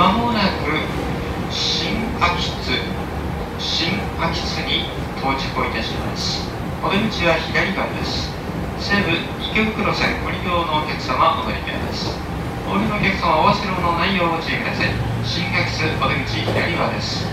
まもなく新秋津新秋津に到着いたします。お出口は左側です。西武池袋線ご利用のお客様お乗り換えです。お降りのお客様お忘れ物の内容を注意ください。新秋津お出口左側です。